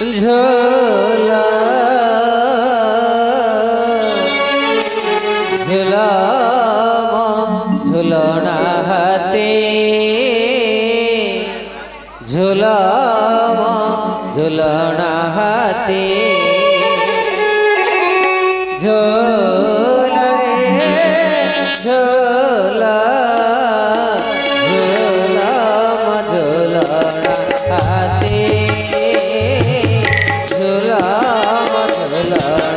ঝোলা। ঝোলা ঝোলনা হাতে। ঝোলা ঝোলনা হাতে। ঝোলা রে ঝোলা। la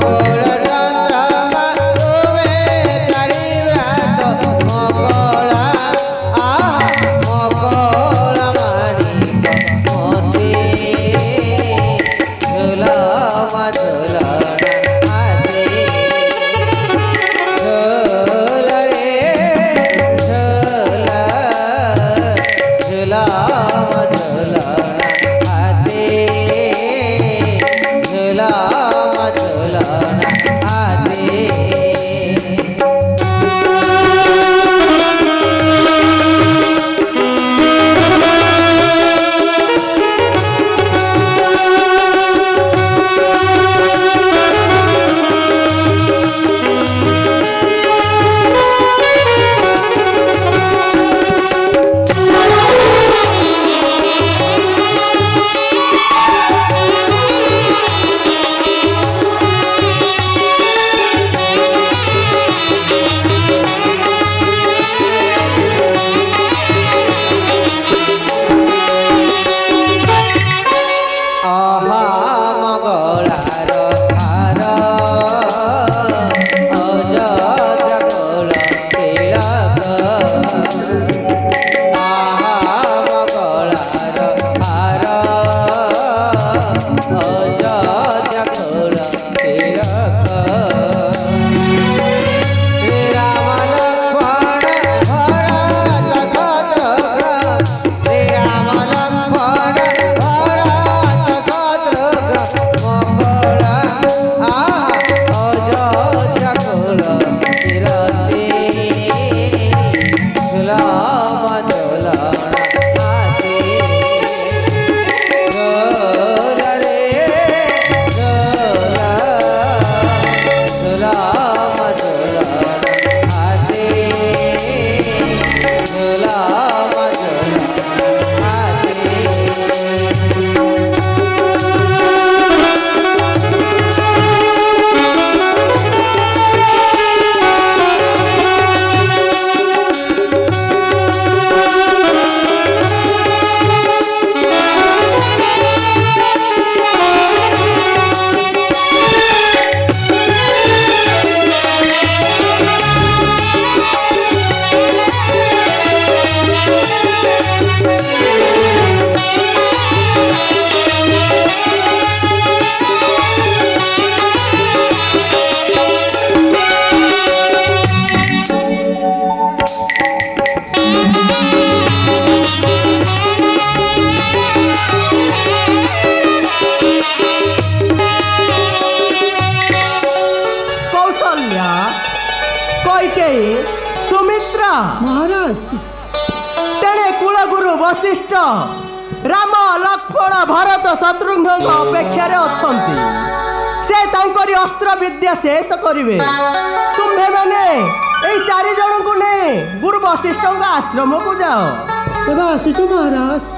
Hola, love. ମହାରାଜ ତେଣେ କୁଳଗୁରୁ ବଶିଷ୍ଠ ରାମ ଲକ୍ଷ୍ମଣ ଭରତ ଶତ୍ରୁଘ୍ନଙ୍କ ଅପେକ୍ଷାରେ ଅଛନ୍ତି ସେ ତାଙ୍କରି ଅସ୍ତ୍ର ବିଦ୍ୟା ଶେଷ କରିବେ ତୁମ୍ଭେମାନେ ଏଇ ଚାରି ଜଣଙ୍କୁ ନେଇ ଗୁରୁ ବଶିଷ୍ଠଙ୍କ ଆଶ୍ରମକୁ ଯାଅ ଏବେ ଆସୁଛୁ ମହାରାଜ